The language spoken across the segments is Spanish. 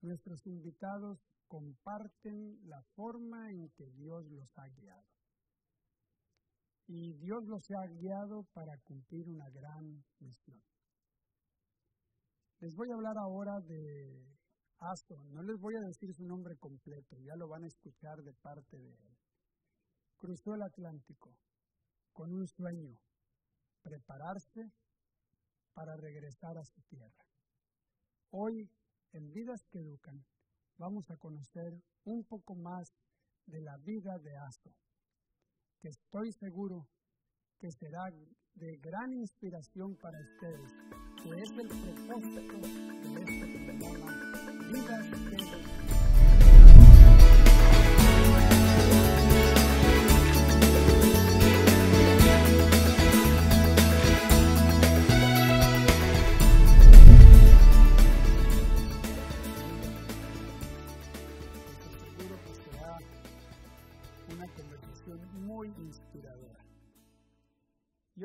nuestros invitados comparten la forma en que Dios los ha guiado. Y Dios los ha guiado para cumplir una gran misión. Les voy a hablar ahora de Aston. No les voy a decir su nombre completo, ya lo van a escuchar de parte de él. Cruzó el Atlántico con un sueño, prepararse para regresar a su tierra. Hoy, en Vidas que Educan, vamos a conocer un poco más de la vida de Asto, que estoy seguro que será de gran inspiración para ustedes, que es el propósito de este programa, Vidas que Educan.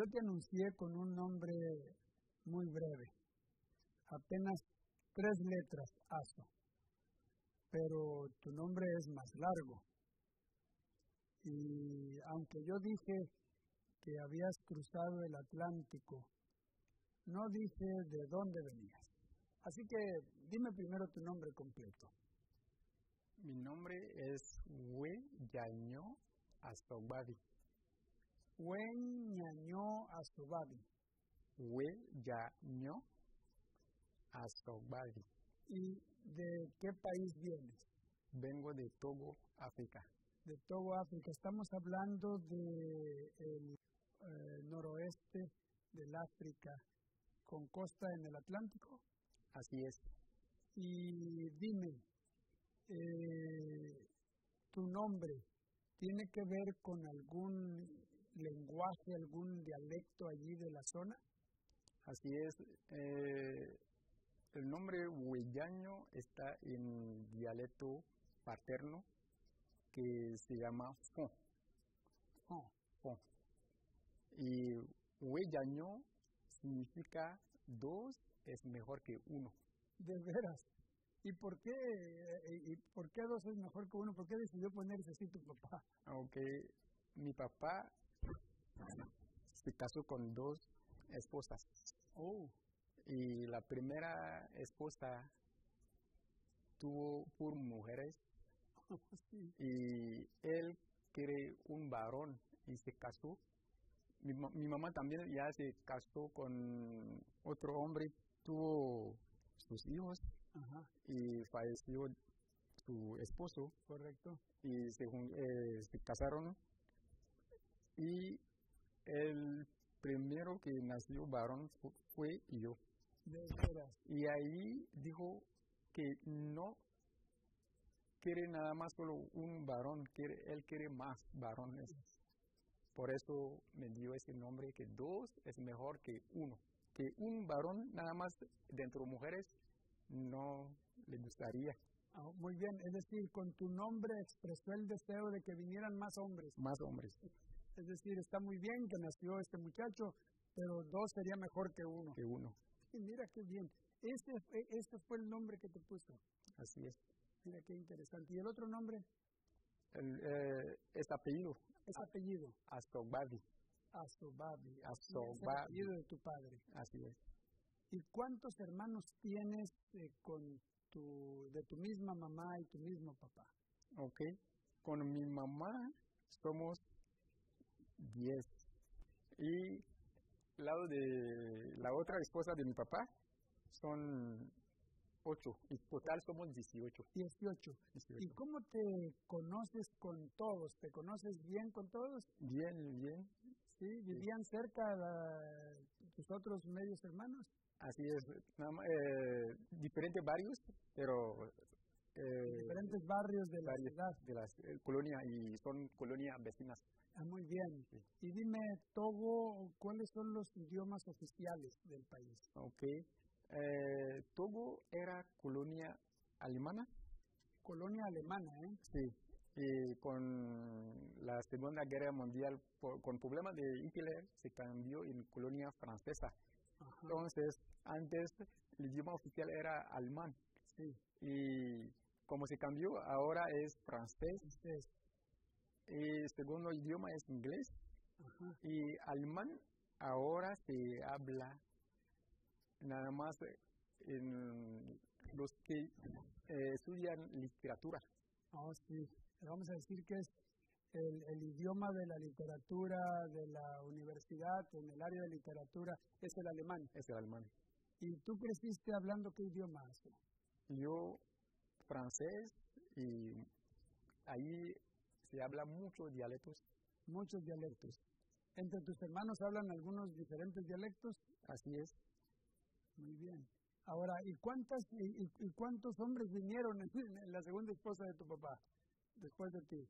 Yo te anuncié con un nombre muy breve, apenas tres letras, ASO, pero tu nombre es más largo. Y aunque yo dije que habías cruzado el Atlántico, no dije de dónde venías. Así que dime primero tu nombre completo. Mi nombre es Yaño Astogbavi. Ñañó Asobabi. Hue Yaño Astogbavi. ¿Y de qué país vienes? Vengo de Togo, África. De Togo, África. Estamos hablando del de eh, noroeste del África con costa en el Atlántico. Así es. Y dime, eh, tu nombre tiene que ver con algún lenguaje, algún dialecto allí de la zona? Así es. Eh, el nombre huellaño está en dialecto paterno que se llama fon. Fon. Y huellaño significa dos es mejor que uno. de veras. ¿Y por qué, eh, y por qué dos es mejor que uno? ¿Por qué decidió ponerse así tu papá? Aunque mi papá se casó con dos esposas. Oh, Y la primera esposa tuvo por mujeres sí. y él quiere un varón y se casó. Mi, mi mamá también ya se casó con otro hombre, tuvo sus hijos y falleció su esposo correcto. y se, eh, se casaron y el primero que nació varón fu- fue yo. Y ahí dijo que no quiere nada más solo un varón, quiere, él quiere más varones. Por eso me dio ese nombre que dos es mejor que uno. Que un varón nada más dentro de mujeres no le gustaría Ah, muy bien, es decir, con tu nombre expresó el deseo de que vinieran más hombres. más hombres. Es decir, está muy bien que nació este muchacho, pero dos sería mejor que uno. que uno. Y mira qué bien. Ese, fue- ese fue el nombre que te puso. Así es. Mira qué interesante. ¿Y el otro nombre? El, eh, es apellido, Es apellido. Astogbavi. Asobabi. Es el Asobabi. apellido de tu padre. Así es. ¿Y cuántos hermanos tienes eh, con tu, de tu misma mamá y tu mismo papá? Ok. Con mi mamá somos 10. Y lado de la otra esposa de mi papá son 8. Y total somos 18. 18. ¿Y 18. cómo te conoces con todos? ¿Te conoces bien con todos? Bien, bien. ¿Sí? ¿Vivían cerca la- tus otros medios hermanos? Así es. Eh, diferentes barrios, pero eh, Diferentes barrios de la ciudad. de las eh, colonias y son colonias vecinas. Ah, muy bien. Sí. Y dime, Togo, ¿cuáles son los idiomas oficiales del país? Ok. Eh, Togo era colonia alemana. Colonia alemana, ¿eh? Sí. Y con la Segunda Guerra Mundial, por- con problemas de Hitler, se cambió en colonia francesa. Ajá. Entonces, antes el idioma oficial era alemán. Sí. Y como se cambió, ahora es francés. Ustedes. Y segundo idioma es inglés. Ajá. Y alemán ahora se habla nada más en los que eh, estudian literatura. Oh, sí. Vamos a decir que es el, el idioma de la literatura de la universidad, en el área de literatura, es el alemán. Es el alemán. ¿Y tú creciste hablando qué idioma? Yo francés y ahí se habla muchos dialectos. Muchos dialectos. ¿Entre tus hermanos hablan algunos diferentes dialectos? Así es. Muy bien. Ahora, ¿y, cuántas, y, y- cuántos hombres vinieron en, en la segunda esposa de tu papá después de ti?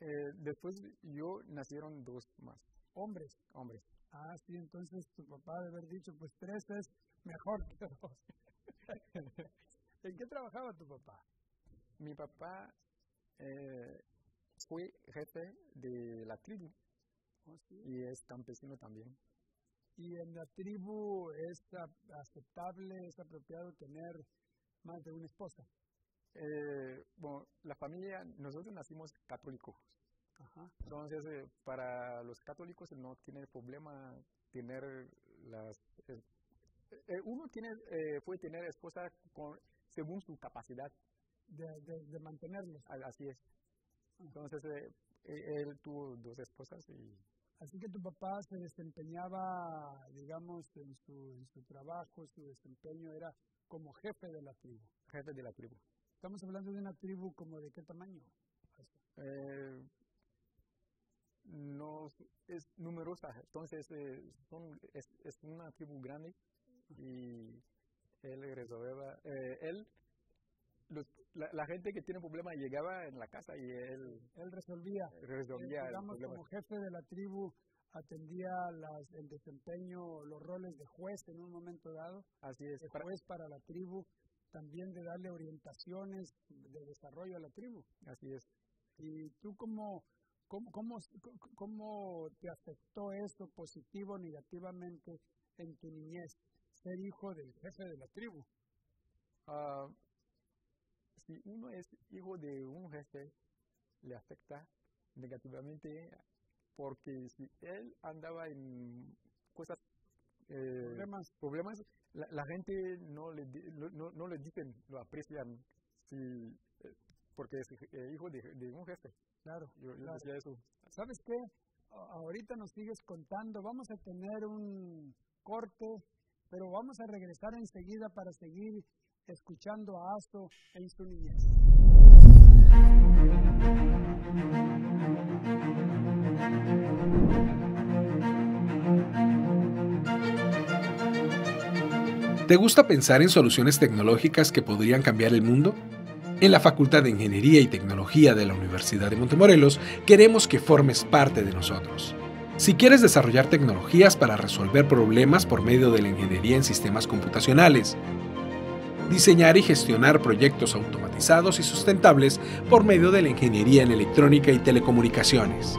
Eh, después yo nacieron dos más Hombres. hombres. Ah, sí, entonces tu papá debe haber dicho, pues tres es mejor que dos. ¿En qué trabajaba tu papá? Mi papá eh, fue jefe de la tribu Oh, sí. y es campesino también. ¿Y en la tribu es aceptable, es apropiado tener más de una esposa? Eh, bueno, la familia, nosotros nacimos católicos. Ajá. Entonces, eh, para los católicos no tiene problema tener las... eh, eh, uno tiene, eh, puede tener esposa con, según su capacidad, De, de, de mantenerlos. así es. Entonces, eh, eh, él tuvo dos esposas y Así que tu papá se desempeñaba, digamos, en su, en su trabajo, su desempeño era como jefe de la tribu. jefe de la tribu. Estamos hablando de una tribu como de qué tamaño. Eh, no es numerosa, entonces eh, son, es, es una tribu grande y él resolvía, eh, él, la, la gente que tiene problemas llegaba en la casa y él Él resolvía, resolvía digamos, problema. como jefe de la tribu, atendía las, el desempeño, los roles de juez en un momento dado, Así es, de para- juez para la tribu, también de darle orientaciones de desarrollo a la tribu. así es. ¿Y tú cómo, cómo, cómo, cómo te afectó eso positivo o negativamente en tu niñez? Ser hijo del jefe de la tribu. Ah, si uno es hijo de un jefe, le afecta negativamente porque si él andaba en cosas, eh, Problemas. problemas, la, la gente no le, no, no, no le dicen, lo aprecian, si, eh, porque es eh, hijo de, de un jefe. Claro, Yo, yo claro. decía eso. ¿Sabes qué? Ahorita nos sigues contando. Vamos a tener un corte, pero vamos a regresar enseguida para seguir escuchando a Asto en su niñez. ¿Te gusta pensar en soluciones tecnológicas que podrían cambiar el mundo? En la Facultad de Ingeniería y Tecnología de la Universidad de Montemorelos queremos que formes parte de nosotros. Si quieres desarrollar tecnologías para resolver problemas por medio de la ingeniería en sistemas computacionales, diseñar y gestionar proyectos automatizados y sustentables por medio de la ingeniería en electrónica y telecomunicaciones,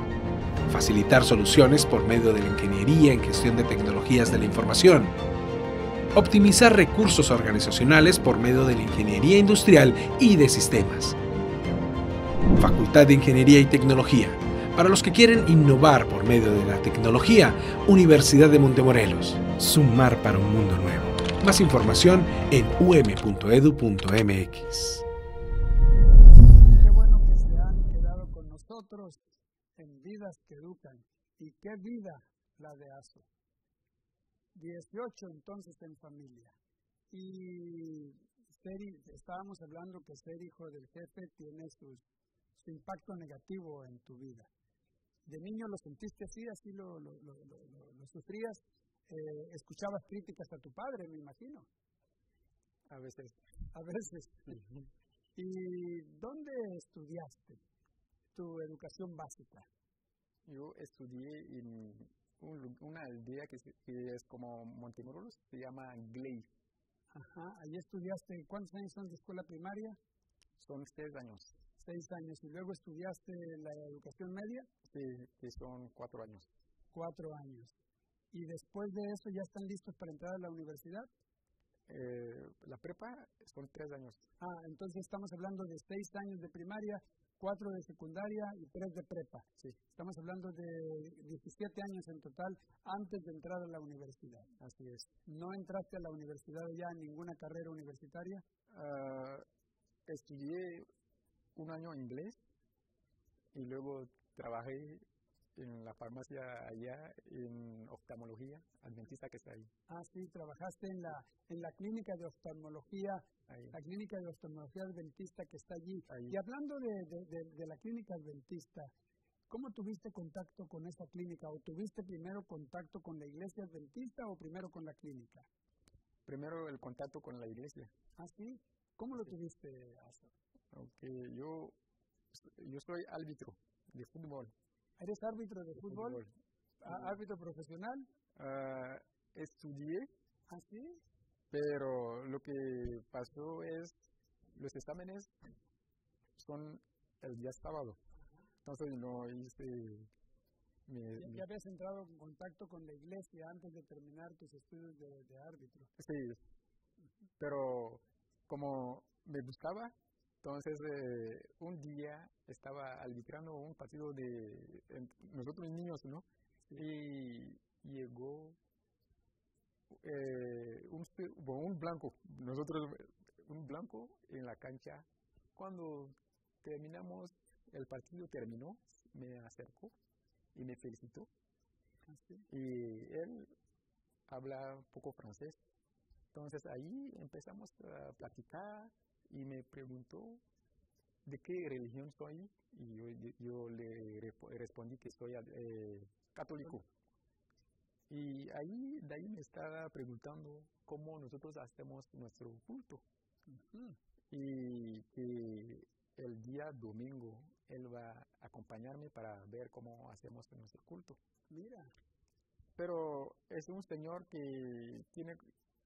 facilitar soluciones por medio de la ingeniería en gestión de tecnologías de la información, optimizar recursos organizacionales por medio de la ingeniería industrial y de sistemas. Facultad de Ingeniería y Tecnología. Para los que quieren innovar por medio de la tecnología, Universidad de Montemorelos. Sumar para un mundo nuevo. Más información en um.edu.mx. Qué bueno que se han quedado con nosotros en Vidas que Educan. ¿Y qué vida la de Aso? 18 entonces en familia. Y ser, estábamos hablando que ser hijo del jefe tiene sus- su impacto negativo en tu vida. De niño lo sentiste así, así lo, lo- lo- lo sufrías. Eh, escuchabas críticas a tu padre, me imagino, A veces. a veces. ¿Y dónde estudiaste tu educación básica? Yo estudié en un una aldea que es como Montemorelos, se llama Gley. Ajá, allí estudiaste, ¿cuántos años son de escuela primaria? Son seis años, Seis años. ¿Y luego estudiaste la educación media? sí, que son cuatro años. Cuatro años. ¿Y después de eso ya están listos para entrar a la universidad? Eh, la prepa son tres años. Ah, entonces estamos hablando de seis años de primaria, cuatro de secundaria y tres de prepa. Sí. Estamos hablando de 17 años en total antes de entrar a la universidad. Así es. ¿No entraste a la universidad ya en ninguna carrera universitaria? Ah, estudié un año inglés y luego trabajé en la farmacia allá en oftalmología adventista que está ahí. Ah, sí, trabajaste en la, en la clínica de oftalmología, ahí. la clínica de oftalmología adventista que está allí. Ahí. Y hablando de, de, de, de la clínica adventista, ¿cómo tuviste contacto con esa clínica? ¿O tuviste primero contacto con la iglesia adventista o primero con la clínica? Primero el contacto con la iglesia. Ah, sí. ¿Cómo lo tuviste, Astor? Aunque yo, yo soy árbitro de fútbol. ¿Eres árbitro de de fútbol? ¿Á- ¿Árbitro profesional? Ah, estudié, ¿Ah, sí? pero lo que pasó es los exámenes son el día sábado. Entonces no hice mi, Ya, mi- ya habías entrado en contacto con la iglesia antes de terminar tus estudios de, de árbitro. sí, pero como me buscaba, entonces eh, un día estaba arbitrando un partido de en- nosotros niños, ¿no? Y llegó eh, un, bueno, un blanco, nosotros un blanco en la cancha. Cuando terminamos, el partido terminó, me acercó y me felicitó. ¿Ah, sí? Y él habla poco francés. Entonces ahí empezamos a platicar y me preguntó de qué religión soy y yo, yo- yo le respondí que soy eh, católico. Y ahí, de ahí me estaba preguntando cómo nosotros hacemos nuestro culto. Y que el día domingo él va a acompañarme para ver cómo hacemos nuestro culto. Mira, Pero es un señor que tiene,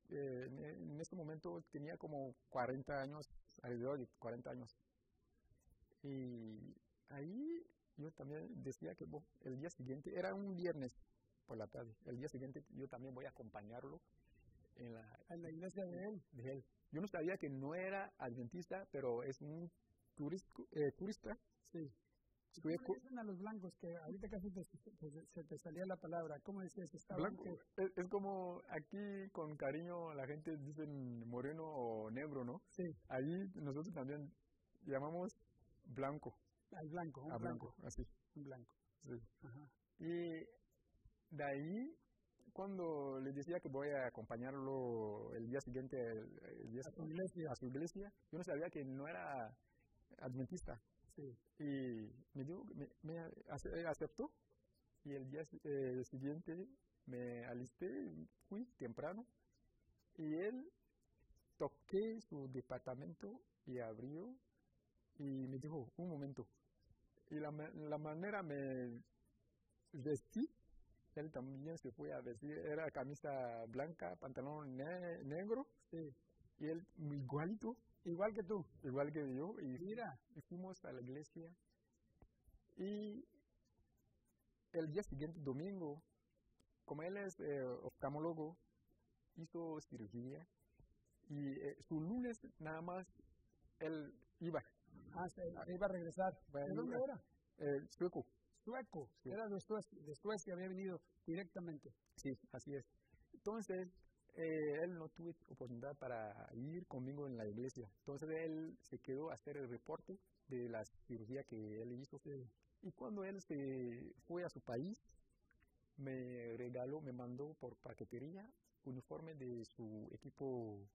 eh, en, este momento tenía como 40 años, alrededor de 40 años. Y ahí yo también decía que bueno, el día siguiente, era un viernes por la tarde, el día siguiente yo también voy a acompañarlo en la en la iglesia de él. de él. Yo no sabía que no era adventista, pero es un turisco- eh, turista Sí. ¿Cómo dicen a los blancos que ahorita casi te, te- se te salía la palabra? ¿Cómo decías? Estaban Blanco. Es, es como aquí con cariño la gente dicen moreno o negro, ¿no? Sí, Ahí nosotros también llamamos blanco al blanco, un a blanco, blanco, así. un blanco. sí. Ajá. Y de ahí, cuando le decía que voy a acompañarlo el día siguiente el- el día A tu iglesia. a su iglesia, yo no sabía que no era adventista. Sí. Y me, dio, me, me ace- aceptó. Y el día eh, siguiente me alisté, fui temprano. Y él toqué su departamento y abrió. Y me dijo, un momento. Y la, la manera me vestí, él también se fue a vestir. Era camisa blanca, pantalón ne- negro. Sí. Y él igualito, Igual que tú. igual que yo. Y Mira, fuimos a la iglesia y el día siguiente, domingo, como él es eh, oftalmólogo, hizo cirugía y eh, su lunes nada más él iba, ah, se iba a regresar. ¿De dónde era? eh, sueco. Sueco. Sí. Era de Suecia, de Suecia, había venido directamente. Sí, así es. Entonces, eh, él no tuvo oportunidad para ir conmigo en la iglesia. Entonces, él se quedó a hacer el reporte de la cirugía que él hizo. Y cuando él se fue a su país, me regaló, me mandó por paquetería uniforme de su equipo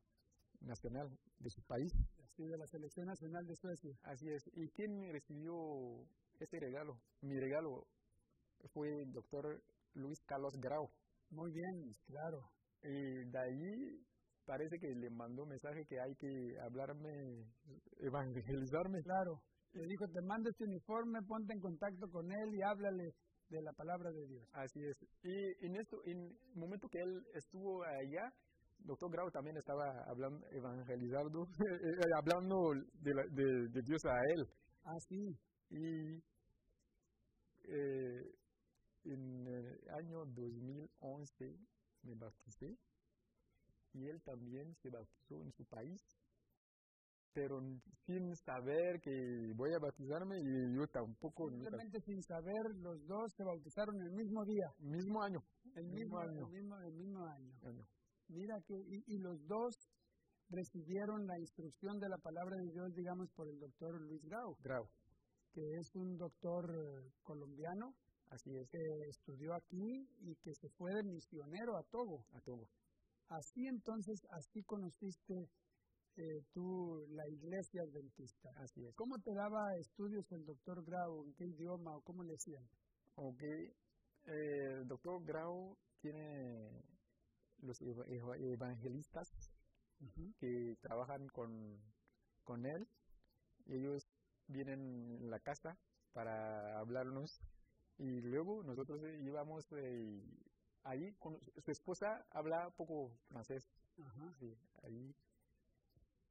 nacional de su país. Así de la Selección Nacional de Suecia. Así es. ¿Y quién recibió este regalo? Mi regalo fue el doctor Luis Carlos Grau. Muy bien, claro. Y de ahí parece que le mandó mensaje que hay que hablarme, evangelizarme. Claro. Le dijo, te mando este uniforme, ponte en contacto con él y háblale de la palabra de Dios. Así es. Y en esto, en el momento que él estuvo allá, doctor Grau también estaba hablando, evangelizando, eh, hablando de, la- de- de Dios a él. Ah, sí. Y eh, en el año 2011 me bauticé y él también se bautizó en su país, pero sin saber que voy a bautizarme y yo tampoco. Simplemente sin saber, los dos se bautizaron el mismo día. Mismo año. El mismo, año. El mismo, año. Mira que, y, los dos recibieron la instrucción de la palabra de Dios, digamos, por el doctor Luis Grau. Grau. Que es un doctor eh, colombiano. Así es. Que estudió aquí y que se fue de misionero a Togo. A Togo. Así entonces, así conociste eh, tú la iglesia adventista. Así es. ¿Cómo te daba estudios el doctor Grau? ¿En qué idioma o cómo le decían? Ok. Eh, el doctor Grau tiene los evangelistas que trabajan con, con él. Ellos vienen a la casa para hablarnos y luego nosotros íbamos eh, ahí con su esposa habla poco francés. Sí, ahí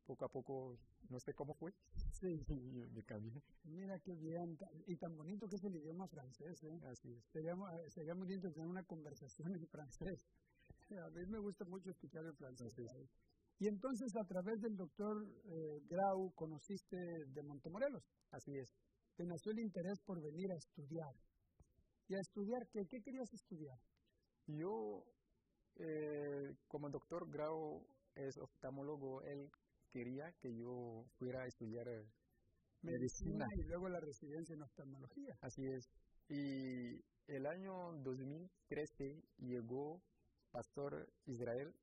poco a poco, no sé cómo fue, sí. me cambié. Mira qué bien, y tan bonito que es el idioma francés, ¿eh? Así es. Sería, sería muy lindo tener una conversación en francés. A mí me gusta mucho escuchar el francés. Y entonces a través del doctor eh, Grau conociste de Montemorelos. Así es. Te nació el interés por venir a estudiar. ¿Y a estudiar qué? ¿Qué querías estudiar? Yo, eh, como doctor Grau es oftalmólogo, él quería que yo fuera a estudiar eh, medicina. y luego la residencia en oftalmología. Así es. Y el año 2013 llegó Pastor Israel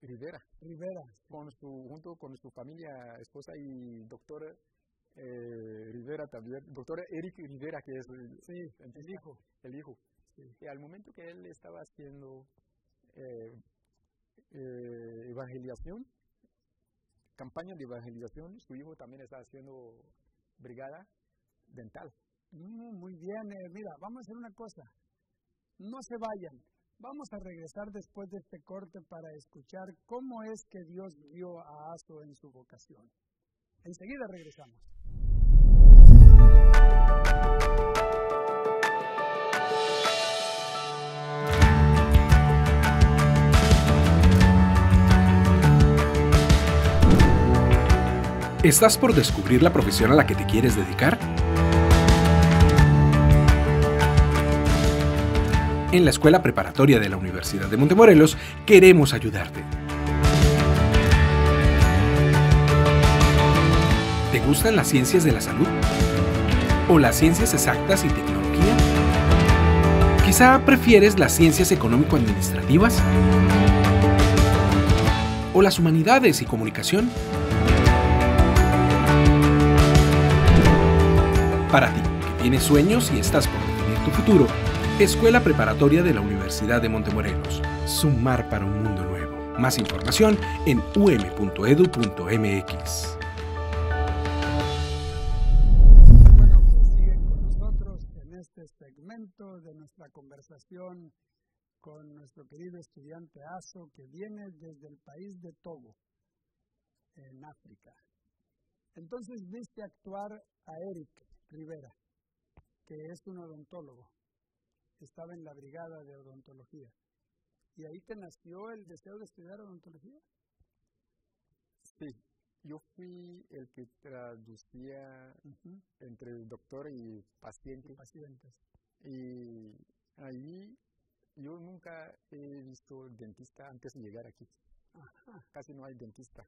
Rivera. Rivera. Con su, junto con su familia, esposa y doctor eh, Rivera también. Doctor Eric Rivera, que es el, hijo. El hijo. Y al momento que él estaba haciendo eh, eh, evangelización, campaña de evangelización, su hijo también está haciendo brigada dental. Mm, muy bien, eh, mira, vamos a hacer una cosa. No se vayan. Vamos a regresar después de este corte para escuchar cómo es que Dios guió a Aso en su vocación. Enseguida regresamos. ¿Estás por descubrir la profesión a la que te quieres dedicar? En la Escuela Preparatoria de la Universidad de Montemorelos queremos ayudarte. ¿Te gustan las ciencias de la salud? ¿O las ciencias exactas y tecnología? Quizá prefieres las ciencias económico-administrativas? ¿O las humanidades y comunicación? Para ti, que tienes sueños y estás por definir tu futuro, Escuela Preparatoria de la Universidad de Montemorelos. Sumar para un mundo nuevo. Más información en um.edu.mx. con nuestro querido estudiante Aso, que viene desde el país de Togo, en África. Entonces viste actuar a Eric Rivera, que es un odontólogo. Estaba en la brigada de odontología. ¿Y ahí te nació el deseo de estudiar odontología? Sí, yo fui el que traducía entre el doctor y paciente. pacientes. Y ahí yo nunca he visto dentista antes de llegar aquí. Casi no hay dentista.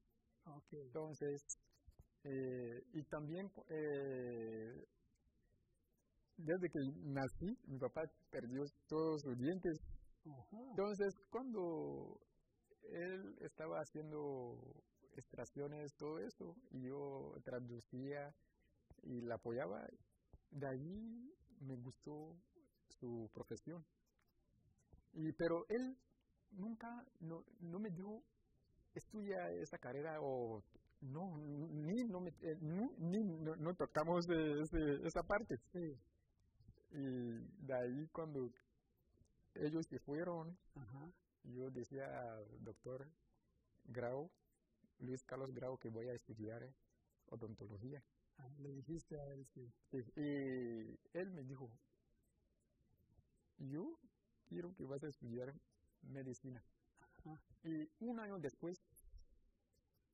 Entonces, eh, y también, eh, desde que nací, mi papá perdió todos sus dientes. Entonces, cuando él estaba haciendo extracciones, todo eso, y yo traducía y la apoyaba, de ahí me gustó su profesión. Y, pero él nunca no, no me dio estudia esa carrera o no, ni, no, eh, ni, no, tocamos esa parte. Y de ahí cuando ellos se fueron, yo decía al doctor Grau, Luis Carlos Grau, que voy a estudiar odontología. Ah, le dijiste a él, sí. Y él me dijo, yo quiero que vas a estudiar medicina. Y un año después,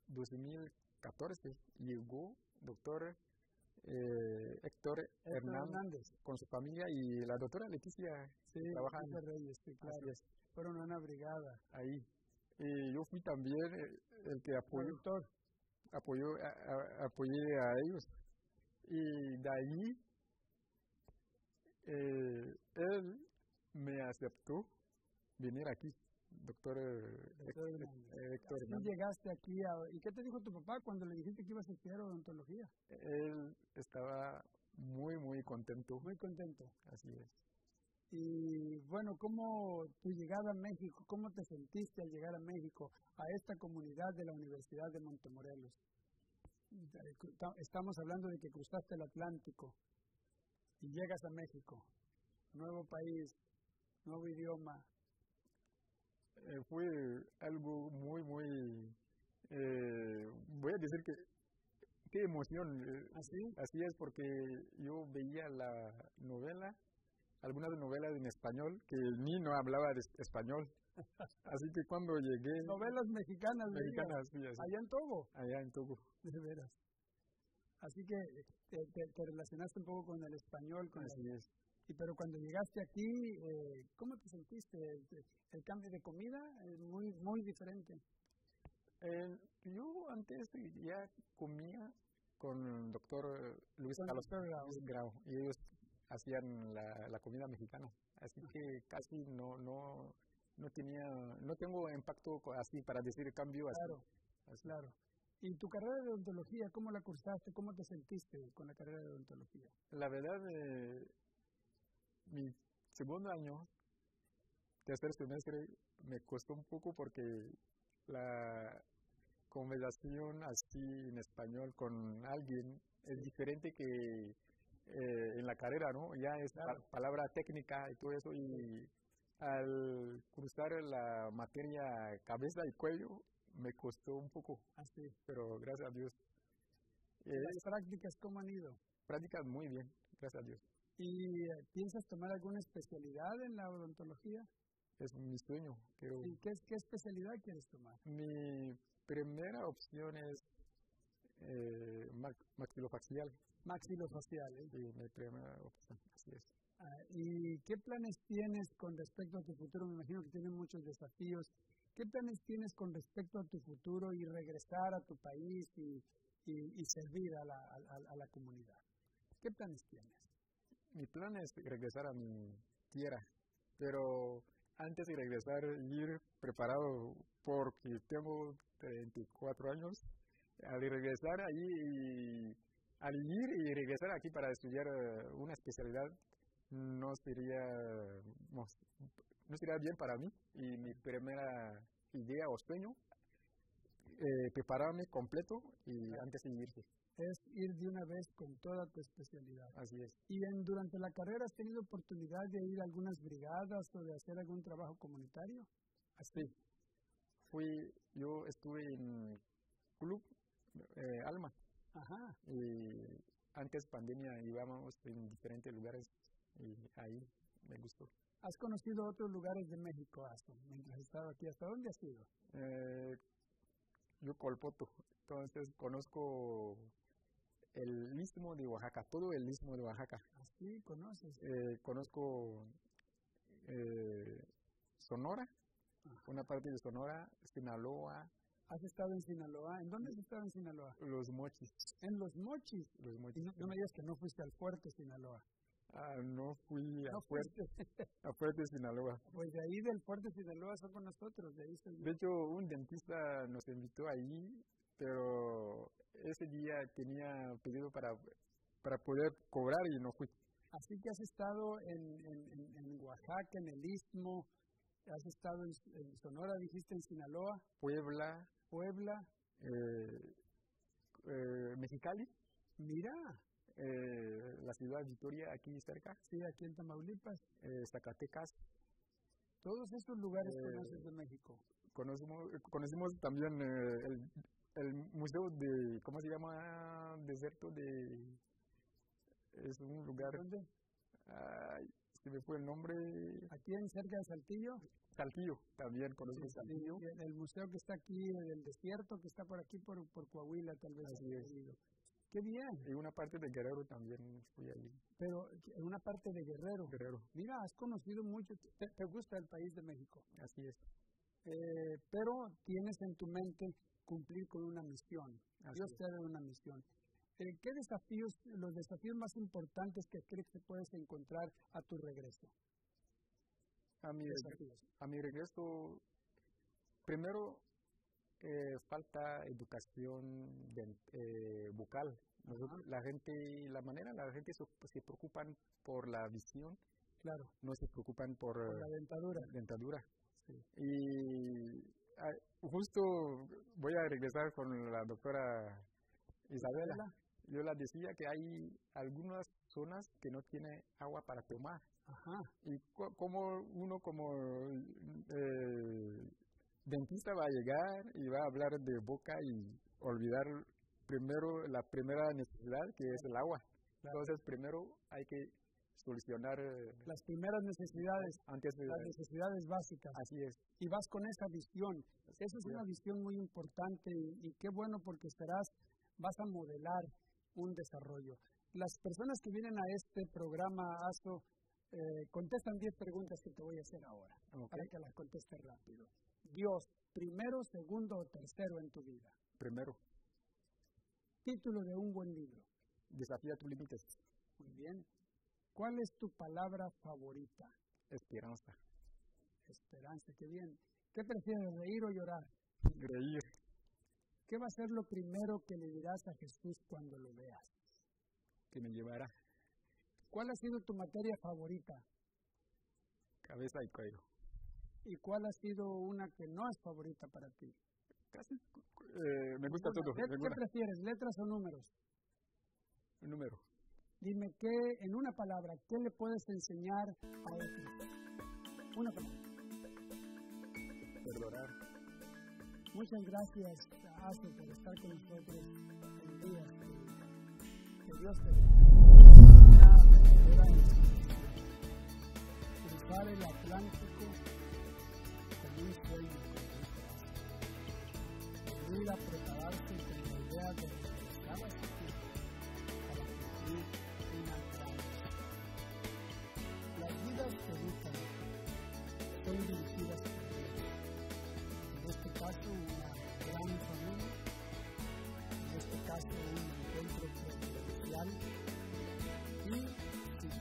2014, llegó doctor eh, Héctor Hernández, con su familia y la doctora Leticia sí, trabajando. Reyes, sí, claro. Fueron una brigada. Ahí. Y yo fui también eh, el que apoyó, apoyó a, apoyé a ellos. Y de ahí eh, me aceptó venir aquí doctor Héctor Hernández. llegaste aquí ¿Y qué te dijo tu papá cuando le dijiste que ibas a estudiar odontología? Él estaba muy, muy contento. Muy contento. Así es. Y bueno, ¿cómo tu llegada a México, cómo te sentiste al llegar a México, a esta comunidad de la Universidad de Montemorelos? Estamos hablando de que cruzaste el Atlántico y llegas a México, nuevo país, nuevo idioma, eh, fue algo muy, muy, eh, voy a decir que, qué emoción. Eh, ¿Así? Así es, porque yo veía la novela, algunas novelas en español, que ni no hablaba de español. Así que cuando llegué... Novelas mexicanas. Mexicanas, sí, Allá en Togo. Allá en Togo. De veras. Así que te, relacionaste un poco con el español. Con Así es. Y pero cuando llegaste aquí, eh, ¿cómo te sentiste? ¿El, cambio de comida es muy, muy diferente? yo antes ya comía con el doctor Luis Carlos Grau. y ellos hacían la, la comida mexicana. Así que casi no, no, no tenía, no tengo impacto así para decir cambio Claro, claro. ¿Y tu carrera de odontología, cómo la cursaste? ¿Cómo te sentiste con la carrera de odontología? La verdad, eh, mi segundo año, tercer semestre, me costó un poco porque la conversación así en español con alguien es diferente que eh, en la carrera, ¿no? Ya es palabra técnica y todo eso y al cruzar la materia cabeza y cuello me costó un poco, así, pero gracias a Dios. ¿Las prácticas cómo han ido? Prácticas muy bien, gracias a Dios. ¿Y eh, piensas tomar alguna especialidad en la odontología? Es mi sueño. Quiero... qué, qué especialidad quieres tomar? Mi primera opción es eh, maxilofacial. Maxilofacial, ¿eh? Sí, mi primera opción, así es. Ah, ¿Y qué planes tienes con respecto a tu futuro? Me imagino que tienes muchos desafíos. ¿Qué planes tienes con respecto a tu futuro y regresar a tu país y, y, servir a la, a la comunidad? ¿Qué planes tienes? Mi plan es regresar a mi tierra, pero antes de regresar, ir preparado porque tengo 34 años. Al regresar allí al ir y regresar aquí para estudiar eh, una especialidad no sería no, sería bien para mí y mi primera idea o sueño eh, prepararme completo y antes de irse es ir de una vez con toda tu especialidad. Así es. ¿Y en, durante la carrera has tenido oportunidad de ir a algunas brigadas o de hacer algún trabajo comunitario? Sí. Fui, yo estuve en Club eh, Alma. Ajá. Y antes pandemia íbamos en diferentes lugares y ahí me gustó. ¿Has conocido otros lugares de México, Aston, mientras has estado aquí? ¿Hasta dónde has ido? Eh, yo Colpoto. Entonces conozco el istmo de Oaxaca, todo el istmo de Oaxaca. ¿Sí? ¿Conoces? Eh, conozco eh, Sonora, una parte de Sonora, Sinaloa. ¿Has estado en Sinaloa? ¿En dónde has estado en Sinaloa? Los Mochis. ¿En Los Mochis? Los Mochis. No, me digas que no fuiste al fuerte Sinaloa. Ah, no fui a, fuerte, a Fuerte Sinaloa. Pues de ahí del Fuerte Sinaloa son con nosotros. De, ahí de hecho, un dentista nos invitó ahí pero ese día tenía pedido para, para poder cobrar y no fui. Así que has estado en, en, Oaxaca, en el Istmo, has estado en, Sonora, dijiste en Sinaloa. Puebla. Puebla. Eh, eh, Mexicali. Mira. Eh, la ciudad Victoria, aquí cerca. Sí, aquí en Tamaulipas. Zacatecas. Todos estos lugares conoces de México. Conocemos, conocimos también el el museo de, ¿cómo se llama? Desierto de... Es un lugar... ¿Dónde? se me fue el nombre. Aquí en cerca de Saltillo. Saltillo, también conozco Sí, Saltillo. el, el museo que está aquí, el desierto, que está por aquí, por, por Coahuila, tal vez. Así es. Qué bien, Y una parte de Guerrero también fui ahí. pero en una parte de Guerrero. Guerrero, Mira, has conocido mucho, te, te gusta el país de México, así es. eh, pero tienes en tu mente cumplir con una misión. Así Dios te ha dado una misión. Eh, ¿Qué desafíos, los desafíos más importantes que crees que puedes encontrar a tu regreso? A mi, Desafíos. a mi regreso, primero eh, falta educación de- eh, vocal. Nosotros- la gente, la manera, la gente se, se preocupan por la visión, Claro, no se preocupan por, por eh, la dentadura. dentadura. Sí. Y justo voy a regresar con la doctora Isabela. Yo la decía que hay algunas zonas que no tiene agua para tomar. Ajá, Y co- como uno como eh, dentista va a llegar y va a hablar de boca y olvidar primero la primera necesidad que es el agua. Entonces primero hay que solucionar eh, las primeras necesidades, antes de las necesidades básicas. así es y vas con esa visión. Esa es una visión muy importante y, y qué bueno porque serás, vas a modelar un desarrollo. Las personas que vienen a este programa ASO eh, contestan 10 preguntas que te voy a hacer ahora, para que las contestes rápido. Dios, primero, segundo o tercero en tu vida. primero Título de un buen libro. desafía tus límites Muy bien. ¿Cuál es tu palabra favorita? esperanza Esperanza, qué bien. ¿Qué prefieres, reír o llorar? reír ¿Qué va a ser lo primero que le dirás a Jesús cuando lo veas? que me llevará ¿Cuál ha sido tu materia favorita? cabeza y cuello ¿Y cuál ha sido una que no es favorita para ti? casi eh, me gusta todo ¿Qué, prefieres, letras o números? un número Dime qué, en una palabra, ¿qué le puedes enseñar a otro? Una palabra. perdonar Muchas gracias, Aso, por estar con nosotros el día. Que, Dios te bendiga. Cruzar el Atlántico con un sueño. Venir a prepararse con la idea de regresar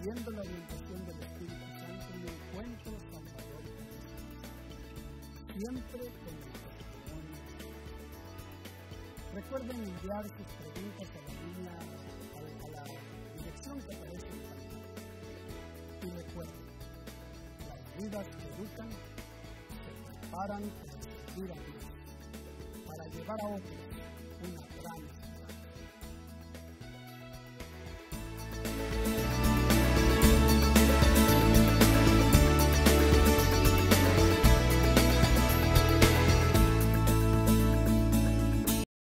la orientación del Espíritu Santo un encuentro salvador siempre con el testimonio. Recuerden enviar sus preguntas a la línea, a, a la dirección que aparece en pantalla. Y recuerden, las vidas que educan se preparan para servir a Dios, para llevar a otros